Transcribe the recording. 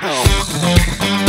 Wow.